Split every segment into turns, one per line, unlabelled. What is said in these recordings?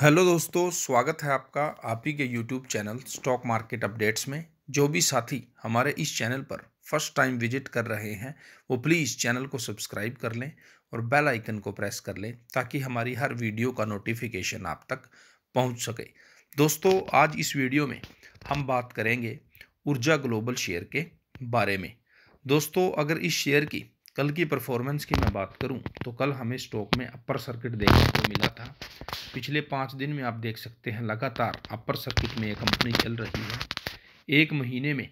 Hello दोस्तों, स्वागत है आपका आप ही के YouTube channel stock market updates में। जो भी साथी हमारे इस चैनल पर फ़र्स्ट टाइम विज़िट कर रहे हैं, वो प्लीज़ चैनल को सब्सक्राइब कर लें और बेल आइकन को प्रेस कर लें ताकि हमारी हर वीडियो का नोटिफिकेशन आप तक पहुँच सके। दोस्तों, आज इस वीडियो में हम बात करेंगे ऊर्जा ग्लोबल शेयर के बारे में। दोस्तों, अगर इस शेयर की कल की परफॉर्मेंस की मैं बात करूँ तो कल हमें स्टॉक में अपर सर्किट देखने को मिला था। पिछले पाँच दिन में आप देख सकते हैं, लगातार अपर सर्किट में ये कंपनी चल रही है। एक महीने में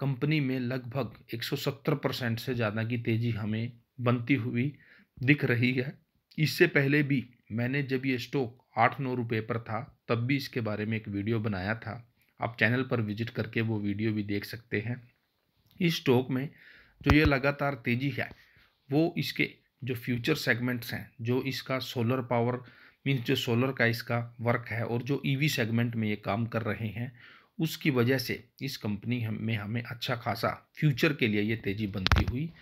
कंपनी में लगभग 170 परसेंट से ज़्यादा की तेज़ी हमें बनती हुई दिख रही है। इससे पहले भी मैंने जब ये स्टॉक आठ नौ रुपये पर था, तब भी इसके बारे में एक वीडियो बनाया था। आप चैनल पर विज़िट करके वो वीडियो भी देख सकते हैं। इस स्टॉक में जो ये लगातार तेज़ी है वो इसके जो फ्यूचर सेगमेंट्स हैं, जो इसका सोलर पावर मीन्स जो सोलर का इसका वर्क है और जो ईवी e सेगमेंट में ये काम कर रहे हैं, उसकी वजह से इस कंपनी हम, में हमें अच्छा खासा फ्यूचर के लिए ये तेज़ी बनती हुई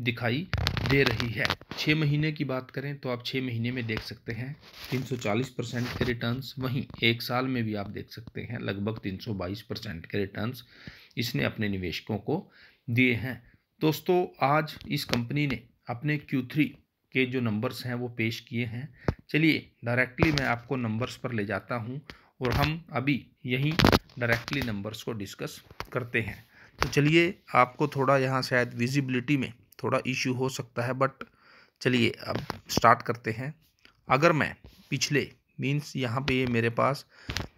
दिखाई दे रही है। छः महीने की बात करें तो आप छः महीने में देख सकते हैं 340 परसेंट के रिटर्न्स वहीं एक साल में भी आप देख सकते हैं, लगभग 322 परसेंट के रिटर्न्स इसने अपने निवेशकों को दिए हैं। दोस्तों, आज इस कंपनी ने अपने Q3 के जो नंबर्स हैं वो पेश किए हैं। चलिए डायरेक्टली मैं आपको नंबर्स पर ले जाता हूँ और हम अभी यहीं डायरेक्टली नंबर्स को डिस्कस करते हैं। तो चलिए, आपको थोड़ा यहाँ शायद विजिबिलिटी में थोड़ा इश्यू हो सकता है बट चलिए अब स्टार्ट करते हैं। अगर मैं पिछले मीन्स यहाँ पे ये मेरे पास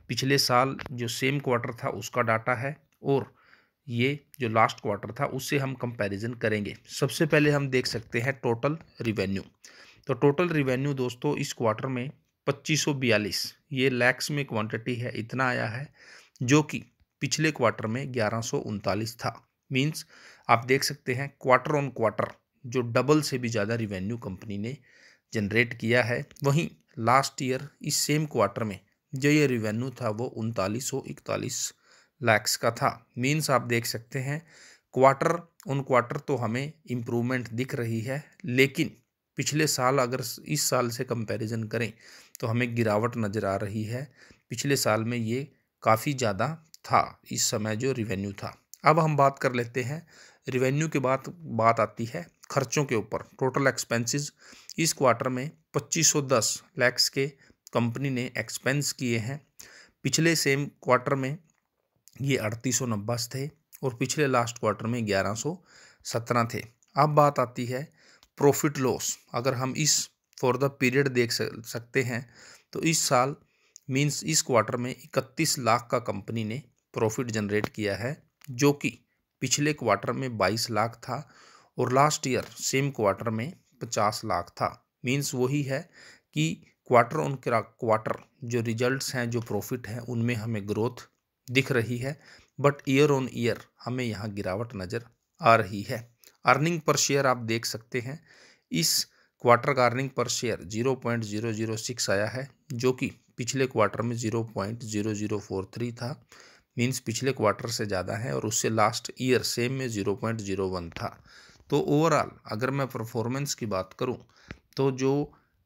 पिछले साल जो सेम क्वार्टर था उसका डाटा है और ये जो लास्ट क्वार्टर था, उससे हम कंपैरिजन करेंगे। सबसे पहले हम देख सकते हैं टोटल रिवेन्यू तो टोटल रिवेन्यू दोस्तों, इस क्वार्टर में पच्चीस ये लैक्स में क्वांटिटी है, इतना आया है, जो कि पिछले क्वार्टर में ग्यारह था। मींस आप देख सकते हैं क्वार्टर ऑन क्वार्टर जो डबल से भी ज़्यादा रिवेन्यू कंपनी ने जनरेट किया है। वहीं लास्ट ईयर इस सेम क्वार्टर में जो ये रिवेन्यू था, वो उनतालीस सौ इकतालीस लैक्स का था। मीन्स आप देख सकते हैं क्वार्टर उन क्वार्टर तो हमें इम्प्रूवमेंट दिख रही है, लेकिन पिछले साल अगर इस साल से कंपैरिजन करें तो हमें गिरावट नज़र आ रही है। पिछले साल में ये काफ़ी ज़्यादा था, इस समय जो रिवेन्यू था। अब हम बात कर लेते हैं रिवेन्यू के बाद बात आती है खर्चों के ऊपर। टोटल एक्सपेंसेस इस क्वार्टर में 2510 लैक्स के कंपनी ने एक्सपेंस किए हैं। पिछले सेम क्वार्टर में ये अड़तीस सौ थे और पिछले लास्ट क्वार्टर में ग्यारह सौ सत्रह थे। अब बात आती है प्रॉफिट लॉस अगर हम इस फॉर द पीरियड देख सकते हैं तो इस साल मींस इस क्वार्टर में इकतीस लाख का कंपनी ने प्रॉफिट जनरेट किया है, जो कि पिछले क्वार्टर में बाईस लाख था और लास्ट ईयर सेम क्वार्टर में पचास लाख था। मींस वही है कि क्वार्टर ऑन क्वार्टर जो रिजल्ट्स हैं, जो प्रॉफिट हैं, उनमें हमें ग्रोथ दिख रही है बट ईयर ऑन ईयर हमें यहाँ गिरावट नज़र आ रही है। अर्निंग पर शेयर आप देख सकते हैं। इस क्वार्टर का अर्निंग पर share zero point zero zero six आया है, जो कि पिछले क्वार्टर में zero point zero zero four three था। मीन्स पिछले क्वार्टर से ज़्यादा है और उससे लास्ट ईयर सेम में ज़ीरो पॉइंट ज़ीरो वन था। तो ओवरऑल अगर मैं परफॉर्मेंस की बात करूँ तो जो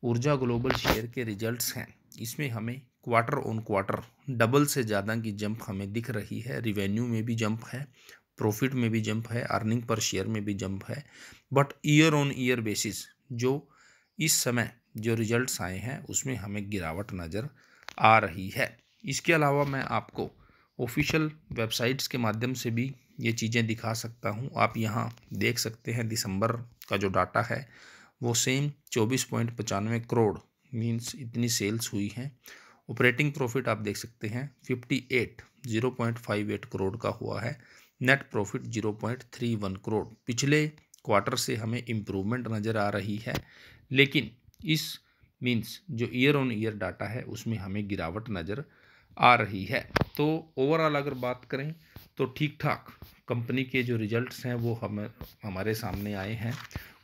ऊर्जा ग्लोबल शेयर के रिजल्ट्स हैं, इसमें हमें क्वार्टर ऑन क्वार्टर, डबल से ज़्यादा की जंप हमें दिख रही है। रिवेन्यू में भी जंप है प्रॉफिट में भी जंप है अर्निंग पर शेयर में भी जंप है। But year on year basis जो इस समय जो रिजल्ट्स आए हैं, उसमें हमें गिरावट नज़र आ रही है। इसके अलावा मैं आपको ऑफिशियल वेबसाइट्स के माध्यम से भी ये चीज़ें दिखा सकता हूँ। आप यहाँ देख सकते हैं, दिसंबर का जो डाटा है, वो सेम चौबीस पॉइंट पचानवे करोड़ मीन्स इतनी सेल्स हुई हैं। ऑपरेटिंग प्रॉफिट आप देख सकते हैं, fifty eight, zero point five eight crore का हुआ है। Net profit zero point three one crore. पिछले क्वार्टर से हमें इम्प्रूवमेंट नज़र आ रही है, लेकिन इस मींस जो ईयर ऑन ईयर डाटा है, उसमें हमें गिरावट नज़र आ रही है। तो ओवरऑल अगर बात करें तो ठीक ठाक कंपनी के जो रिजल्ट्स हैं, वो हमें, हमारे सामने आए हैं।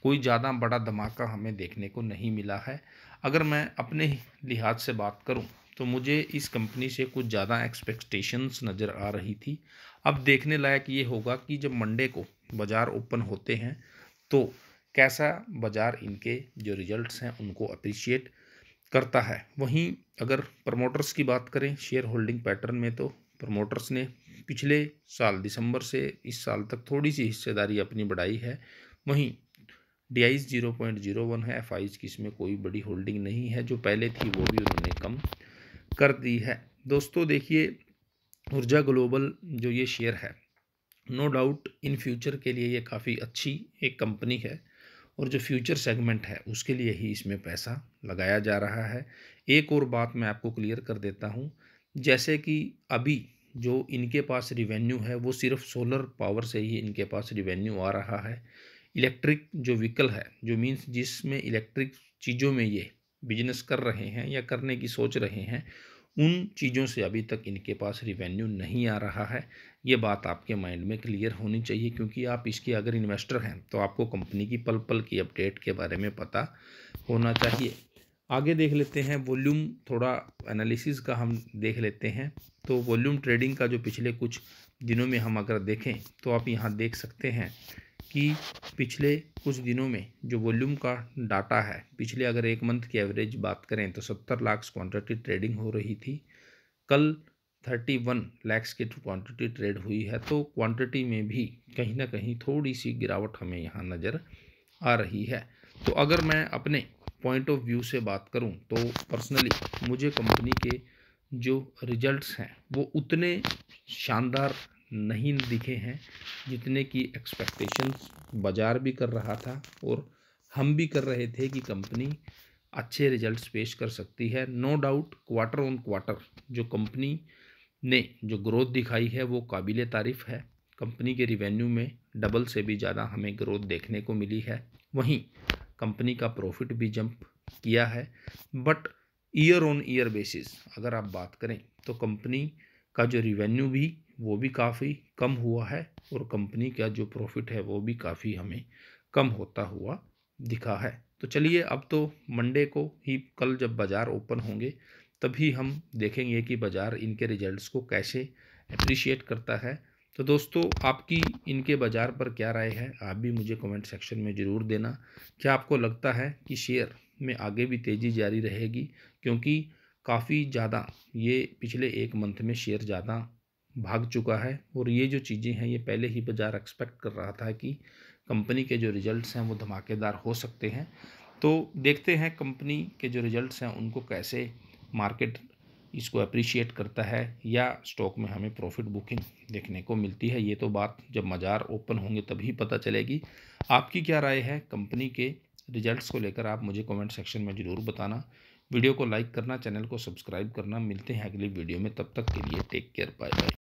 कोई ज़्यादा बड़ा धमाका हमें देखने को नहीं मिला है। अगर मैं अपने लिहाज से बात करूँ तो मुझे इस कंपनी से कुछ ज़्यादा एक्सपेक्टेशंस नज़र आ रही थी। अब देखने लायक ये होगा कि जब मंडे को बाज़ार ओपन होते हैं तो कैसा बाज़ार इनके जो रिजल्ट्स हैं उनको अप्रिशिएट करता है। वहीं अगर प्रमोटर्स की बात करें शेयर होल्डिंग पैटर्न में तो प्रमोटर्स ने पिछले साल, दिसंबर से इस साल तक थोड़ी सी हिस्सेदारी अपनी बढ़ाई है। वहीं DIIs zero point zero one है एफ़ आईज की इसमें कोई बड़ी होल्डिंग नहीं है, जो पहले थी वो भी उन्होंने कम कर दी है। दोस्तों, देखिए, ऊर्जा ग्लोबल जो ये शेयर है, नो डाउट इन फ्यूचर के लिए ये काफ़ी अच्छी एक कंपनी है और जो फ्यूचर सेगमेंट है, उसके लिए ही इसमें पैसा लगाया जा रहा है। एक और बात मैं आपको क्लियर कर देता हूँ, जैसे कि अभी जो इनके पास रिवेन्यू है, वो सिर्फ़ सोलर पावर से ही इनके पास रिवेन्यू आ रहा है। इलेक्ट्रिक जो व्हीकल है, जो मीन्स जिसमें इलेक्ट्रिक चीज़ों में ये बिज़नेस कर रहे हैं या करने की सोच रहे हैं, उन चीज़ों से अभी तक इनके पास रिवेन्यू नहीं आ रहा है। ये बात आपके माइंड में क्लियर होनी चाहिए, क्योंकि आप इसके अगर इन्वेस्टर हैं तो आपको कंपनी की पल पल की अपडेट के बारे में पता होना चाहिए। आगे देख लेते हैं वॉल्यूम थोड़ा एनालिसिस का हम देख लेते हैं। तो वॉल्यूम ट्रेडिंग का जो पिछले कुछ दिनों में हम अगर देखें तो आप यहाँ देख सकते हैं कि पिछले कुछ दिनों में जो वॉल्यूम का डाटा है, पिछले अगर एक मंथ की एवरेज बात करें तो सत्तर लाख क्वांटिटी ट्रेडिंग हो रही थी। कल थर्टी वन लैक्स की क्वांटिटी ट्रेड हुई है तो क्वांटिटी में भी कहीं ना कहीं थोड़ी सी गिरावट हमें यहाँ नज़र आ रही है। तो अगर मैं अपने पॉइंट ऑफ़ व्यू से बात करूँ तो पर्सनली मुझे कंपनी के जो रिजल्ट्स हैं, वो उतने शानदार नहीं दिखे हैं। जितने की एक्सपेक्टेशंस बाज़ार भी कर रहा था और हम भी कर रहे थे कि कंपनी अच्छे रिजल्ट्स पेश कर सकती है। No doubt quarter on quarter जो कंपनी ने जो ग्रोथ दिखाई है, वो काबिल तारीफ़ है। कंपनी के रिवेन्यू में डबल से भी ज़्यादा हमें ग्रोथ देखने को मिली है। वहीं कंपनी का प्रॉफिट भी जंप किया है। But year on year basis अगर आप बात करें तो कंपनी का जो रिवेन्यू भी वो भी काफ़ी कम हुआ है और कंपनी का जो प्रॉफिट है वो भी काफ़ी हमें कम होता हुआ दिखा है। तो चलिए अब तो मंडे को ही कल जब बाज़ार ओपन होंगे, तभी हम देखेंगे कि बाज़ार इनके रिजल्ट्स को कैसे अप्रिशिएट करता है। तो दोस्तों, आपकी इनके बाज़ार पर क्या राय है, आप भी मुझे कमेंट सेक्शन में ज़रूर देना। क्या आपको लगता है कि शेयर में आगे भी तेज़ी जारी रहेगी? क्योंकि काफ़ी ज़्यादा, ये पिछले एक मंथ में शेयर ज़्यादा भाग चुका है और ये जो चीज़ें हैं, ये पहले ही बाज़ार एक्सपेक्ट कर रहा था कि कंपनी के जो रिजल्ट्स हैं वो धमाकेदार हो सकते हैं। तो देखते हैं कंपनी के जो रिजल्ट्स हैं, उनको कैसे मार्केट इसको अप्रिशिएट करता है या स्टॉक में हमें प्रॉफिट बुकिंग देखने को मिलती है। ये तो बात जब मज़ार ओपन होंगे तभी पता चलेगी। आपकी क्या राय है कंपनी के रिजल्ट्स को लेकर? आप मुझे कमेंट सेक्शन में ज़रूर बताना। वीडियो को लाइक करना, चैनल को सब्सक्राइब करना। मिलते हैं अगली वीडियो में। तब तक के लिए टेक केयर बाय बाय